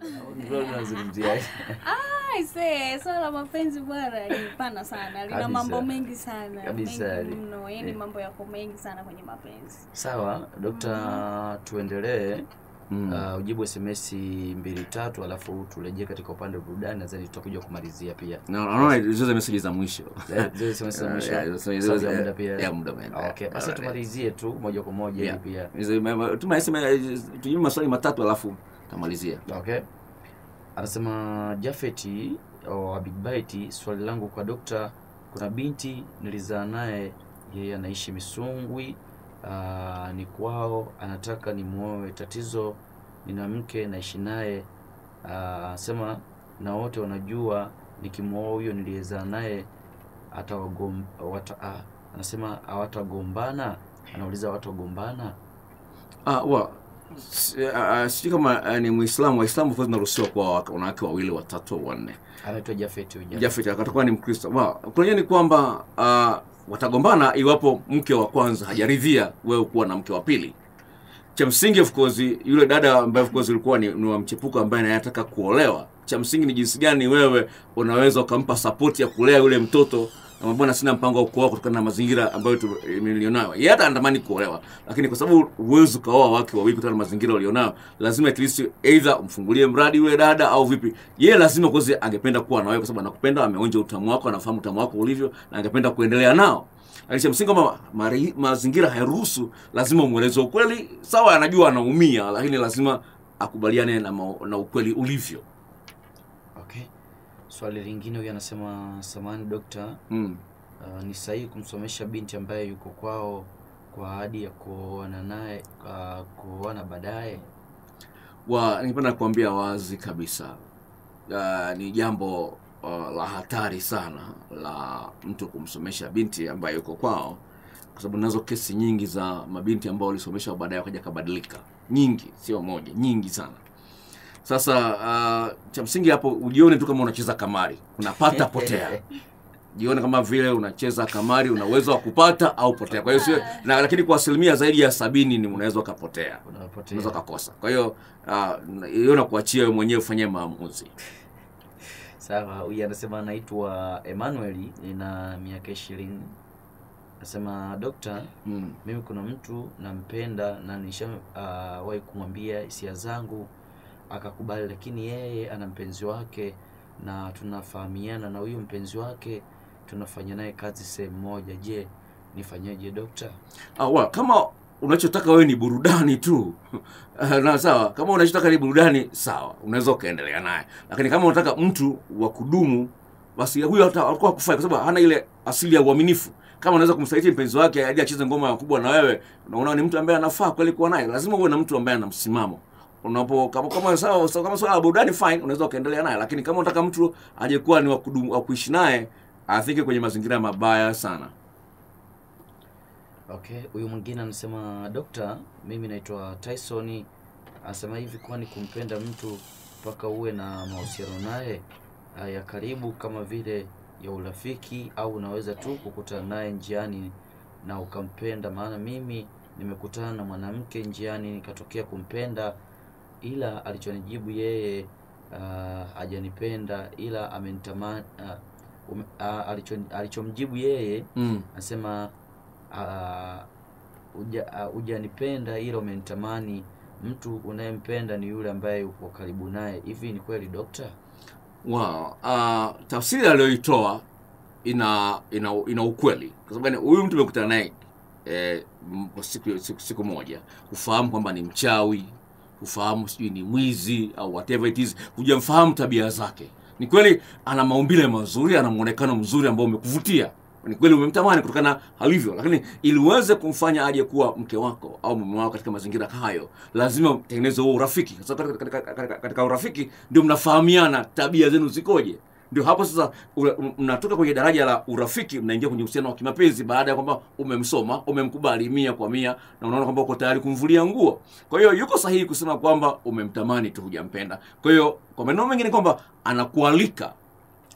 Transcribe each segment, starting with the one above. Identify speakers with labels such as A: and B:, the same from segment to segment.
A: Swala la mapenzi bwana ni pana sana, lina mambo mengi sana,
B: Kabisa,
A: mengi
B: yani.
A: mno, yani
B: Eh.
A: mambo yako mengi sana kwenye mapenzi.
B: Sawa, dokta, tuendelee.
C: Mm.
B: Uh, ujibu SMS mbili tatu, alafu turejee katika upande wa burudani, nadhani tutakuja kumalizia pia.
C: Zile meseji za mwisho
B: zile SMS za mwisho.
C: Zile- zile-
B: Sababu ya
C: zile-
B: muda pia.
C: ya muda umeenda.
B: Okay, basi tumalizie tu moja kwa moja pia.
C: Tujibu maswali matatu alafu tamalizia
B: Okay. Anasema Jafeti wa Big Bite, swali langu kwa dokta, kuna binti nilizaa naye, yeye anaishi Misungwi, aa, ni kwao, anataka nimuoe. Tatizo nina mke naishi naye, aa, anasema na wote wanajua nikimuoa huyo niliyezaa naye atawagom wata, anasema hawatagombana. Anauliza hawatagombana.
C: Ah, wa sijui kama uh, ni Muislamu. Waislamu of course kwa wanawake wawili, watatu au wanne.
B: Anaitwa Jafeti huyo.
C: Jafet akatakuwa ni Mkristo. Wa Kuna ni kwamba uh, watagombana iwapo mke wa kwanza hajaridhia wewe kuwa na mke wa pili. Cha msingi of course, yule dada ambaye of course ulikuwa ni, ni wa mchepuko ambaye anayetaka kuolewa, cha msingi ni jinsi gani wewe unaweza ukampa support ya kulea yule mtoto bwana, sina mpango wa kuoa kutokana na mazingira ambayo tu- nilionayo. Yeye hata anatamani kuolewa, lakini kwa sababu huwezi ukaoa wake wawili kutokana na mazingira ulionayo, lazima at least either umfungulie mradi yule dada au vipi. Yeye lazima kwanza angependa kuwa na wewe kwa sababu anakupenda, ameonja utamu wako, anafahamu utamu wako ulivyo, na angependa kuendelea nao. Lakini cha msingi ma, mari- mazingira hayaruhusu, lazima umweleze ukweli. Sawa, anajua anaumia, lakini lazima akubaliane na, na ukweli ulivyo.
B: Swali lingine huyu anasema samani dokta,
C: Mm.
B: uh, ni sahihi kumsomesha binti ambaye yuko kwao kwa ahadi ya kuoana naye uh, kuoana baadaye?
C: wa ningependa kuambia wazi kabisa uh, ni jambo uh, la hatari sana la mtu kumsomesha binti ambaye yuko kwao, kwa sababu nazo kesi nyingi za mabinti ambao walisomeshwa baadaye wakaja kabadilika, nyingi, sio moja, nyingi sana. Sasa uh, cha msingi hapo ujione tu kama unacheza kamari, unapata potea jione kama vile unacheza kamari, una uwezo wa kupata au potea. Kwa hiyo sio na, lakini kwa asilimia zaidi ya sabini ni unaweza ukapotea unaweza ukakosa. Kwa hiyo uh, hiyo nakuachia wewe mwenyewe ufanye maamuzi.
B: Sawa, huyu anasema anaitwa Emmanuel, ina miaka ishirini. Anasema dokta,
C: Mm.
B: mimi kuna mtu nampenda na nishawahi kumwambia hisia zangu akakubali, lakini yeye ana mpenzi wake na tunafahamiana na huyu mpenzi wake tunafanya naye kazi sehemu moja. Je, nifanyeje dokta?
C: Ah, wa, kama unachotaka wewe ni burudani tu na sawa, kama unachotaka ni burudani sawa, unaweza ukaendelea naye, lakini kama unataka mtu wa kudumu, basi huyo hata alikuwa hakufai, kwa sababu hana ile asili ya uaminifu. Kama unaweza kumsaidia mpenzi wake aje acheze ngoma kubwa na wewe, unaona ni mtu ambaye anafaa kweli kuwa naye, lazima uwe na mtu ambaye ana msimamo unapo kama kama sawa kama swala la burudani fine, unaweza ukaendelea naye, lakini kama unataka mtu aje kuwa ni wa kuishi naye, afike kwenye mazingira mabaya sana.
B: Okay, huyu mwingine anasema dokta, mimi naitwa Tyson. Anasema hivi, kwani kumpenda mtu mpaka uwe na mahusiano naye ah, ya karibu kama vile ya urafiki, au unaweza tu kukutana naye njiani na ukampenda? Maana mimi nimekutana na mwanamke njiani nikatokea kumpenda, ila alichonijibu yeye uh, hajanipenda ila amenitamani. uh, um, uh, alichon- alichomjibu yeye
C: Mm.
B: anasema uh, uja- uh, ila umenitamani. Mtu unayempenda ni yule ambaye uko karibu naye. Hivi ni kweli dokta?
C: Wow. Uh, tafsiri aliyoitoa ina ina ina ukweli kwa sababu gani? Huyu mtu umekutana naye eh, siku, siku, siku moja, ufahamu kwamba ni mchawi, hufahamu sijui ni mwizi au whatever it is, hujamfahamu tabia zake. Ni kweli ana maumbile mazuri, ana mwonekano mzuri ambao umekuvutia, ni kweli umemtamani kutokana na alivyo, lakini ili uweze kumfanya aje kuwa mke wako au mume wako katika mazingira hayo, lazima utengeneze huo urafiki. Sasa katika, katika, katika, katika urafiki ndio mnafahamiana tabia zenu zikoje. Ndio hapo sasa mnatoka kwenye daraja la urafiki, mnaingia kwenye uhusiano wa kimapenzi baada ya kwamba umemsoma, umemkubali mia kwa mia na unaona kwamba uko tayari kumvulia nguo. Kwa hiyo yuko sahihi kusema kwamba umemtamani tu, hujampenda. Kwa hiyo kwa maneno mengine kwamba anakualika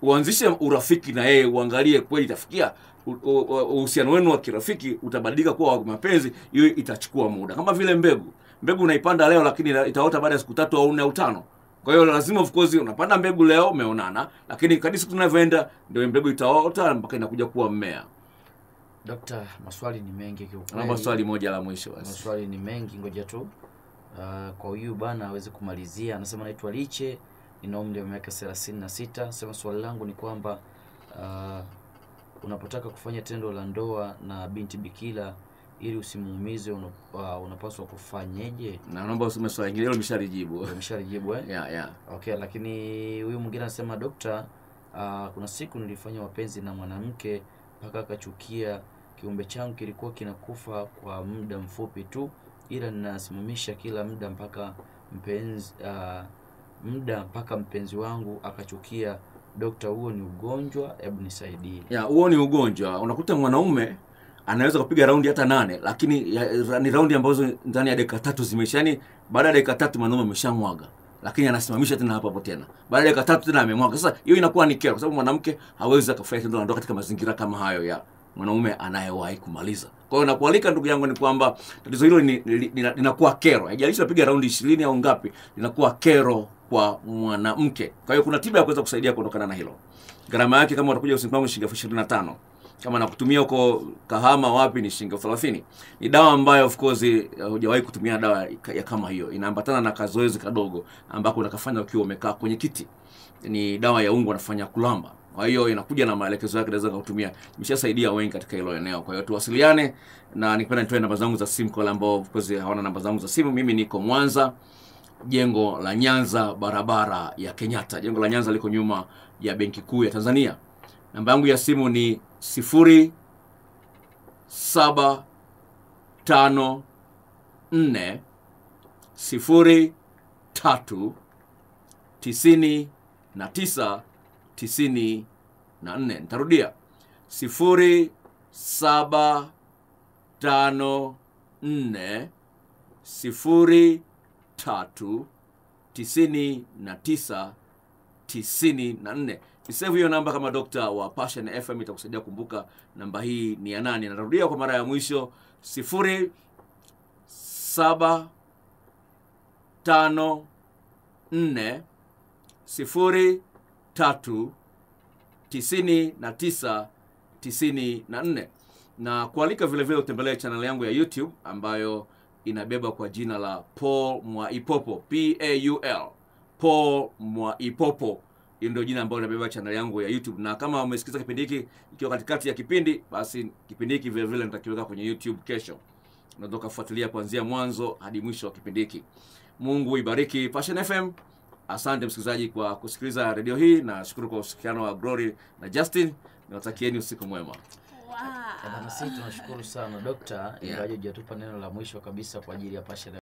C: uanzishe urafiki na yeye, uangalie kweli itafikia uhusiano wenu wa kirafiki utabadilika kuwa wa mapenzi. Hiyo itachukua muda, kama vile mbegu. Mbegu unaipanda leo, lakini ita- itaota baada ya siku tatu au nne au tano. Kwa hiyo lazima of course unapanda mbegu leo umeonana lakini kadri siku zinavyoenda ndio mbegu itaota mpaka inakuja kuwa mmea
B: Dokta, maswali ni mengi kiukweli.
C: naomba swali moja la mwisho basi
B: Maswali ni mengi, ngoja tu uh, kwa huyu bana aweze kumalizia. Anasema naitwa Liche, nina umri wa miaka thelathini na sita. Sema swali langu ni kwamba uh, unapotaka kufanya tendo la ndoa na binti bikira ili usimuumize, una, uh, unapaswa kufanyeje?
C: na naomba usome swali lingine hilo nimeshalijibu
B: Umeshalijibu eh?
C: yeah, yeah.
B: Okay, lakini huyu mwingine anasema dokta, uh, kuna siku nilifanya mapenzi na mwanamke mpaka akachukia. Kiumbe changu kilikuwa kinakufa kwa muda mfupi tu, ila ninasimamisha kila muda mpaka mpenzi uh, muda mpaka mpenzi wangu akachukia. Dokta, huo ni ugonjwa? Hebu nisaidie.
C: ya huo ni ugonjwa unakuta mwanaume anaweza kupiga raundi hata nane lakini ya, ni raundi ambazo ndani ya dakika tatu zimeisha. Yani baada ya dakika tatu mwanaume ameshamwaga lakini anasimamisha tena hapo hapo tena. Baada ya dakika tatu tena amemwaga. Sasa hiyo inakuwa ni kero kwa sababu mwanamke hawezi akafanya tendo la ndoa katika mazingira kama hayo ya mwanaume anayewahi kumaliza. Kwa hiyo nakualika ndugu yangu ni kwamba tatizo hilo linakuwa kero. Haijalishi unapiga raundi ishirini au ngapi linakuwa kero kwa mwanamke. Kwa hiyo kuna tiba ya kuweza kusaidia kuondokana na hilo. Gharama yake kama utakuja usimpango shilingi elfu ishirini na tano kama nakutumia huko Kahama wapi ni shilingi elfu thelathini. Ni dawa ambayo of course eh, hujawahi kutumia dawa ya- ya kama hiyo, inaambatana na kazoezi kadogo ambako unakafanya ukiwa umekaa kwenye kiti. Ni dawa ya ungo nafanya kulamba, kwa hiyo inakuja na maelekezo yake, naweza kutumia. Imeshasaidia wengi katika hilo eneo. Kwa hiyo tuwasiliane, na nikipenda nitoe namba zangu za simu kwa wale ambao of course hawana namba zangu za simu. Mimi niko Mwanza, jengo la Nyanza, barabara ya Kenyatta. Jengo la Nyanza liko nyuma ya Benki Kuu ya Tanzania. Namba yangu ya simu ni sifuri saba tano nne sifuri tatu tisini na tisa tisini na nne. Nitarudia sifuri saba tano nne sifuri tatu tisini na tisa tisini na nne isave hiyo namba kama dokta wa Passion FM itakusaidia kumbuka namba hii ni ya nani narudia kwa mara ya mwisho sifuri saba tano nne sifuri tatu tisini na tisa tisini na nne. Na kualika vile vile utembelee channel yangu ya youtube ambayo inabeba kwa jina la paul mwaipopo p a u l paul mwaipopo hiyo ndio jina ambalo nabeba channel yangu ya youtube. Na kama umesikiza kipindi hiki ikiwa katikati ya kipindi basi kipindi hiki vile vile nitakiweka kwenye youtube kesho. Unaweza kufuatilia kuanzia mwanzo hadi mwisho wa kipindi hiki. Mungu ibariki passion fm asante msikilizaji kwa kusikiliza redio hii na shukuru kwa ushirikiano wa glory na justin. Niwatakieni usiku mwema.
B: Wow. sisi tunashukuru sana dokta, ingawaje hujatupa neno la mwisho kabisa kwa ajili ya Passion